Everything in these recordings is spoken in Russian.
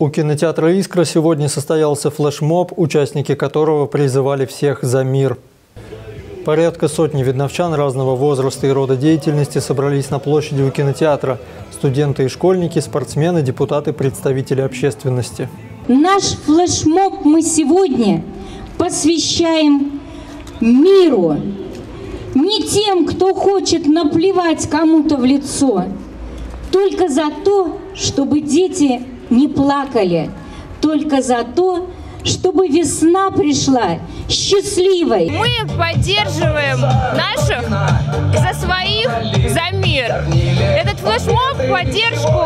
У кинотеатра «Искра» сегодня состоялся флешмоб, участники которого призывали всех за мир. Порядка сотни видновчан разного возраста и рода деятельности собрались на площади у кинотеатра. Студенты и школьники, спортсмены, депутаты, представители общественности. Наш флешмоб мы сегодня посвящаем миру. Не тем, кто хочет наплевать кому-то в лицо, только за то, чтобы дети не плакали, только за то, чтобы весна пришла счастливой. Мы поддерживаем наших за своих, за мир. Этот флешмоб в поддержку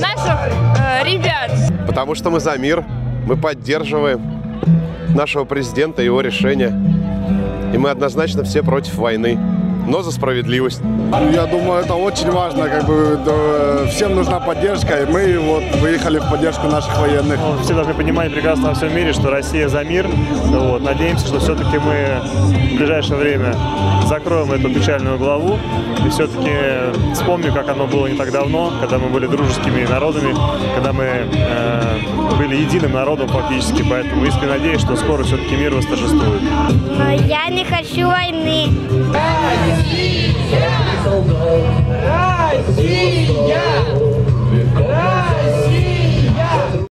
наших э, ребят. Потому что мы за мир, мы поддерживаем нашего президента и его решения. И мы однозначно все против войны но за справедливость. Я думаю, это очень важно. Как бы, да, всем нужна поддержка, и мы вот выехали в поддержку наших военных. Ну, все должны понимать прекрасно во всем мире, что Россия за мир. Вот. Надеемся, что все-таки мы в ближайшее время закроем эту печальную главу и все-таки вспомним, как оно было не так давно, когда мы были дружескими народами, когда мы э, были единым народом фактически. Поэтому искренне надеюсь, что скоро все-таки мир восторжествует. Я не хочу войны.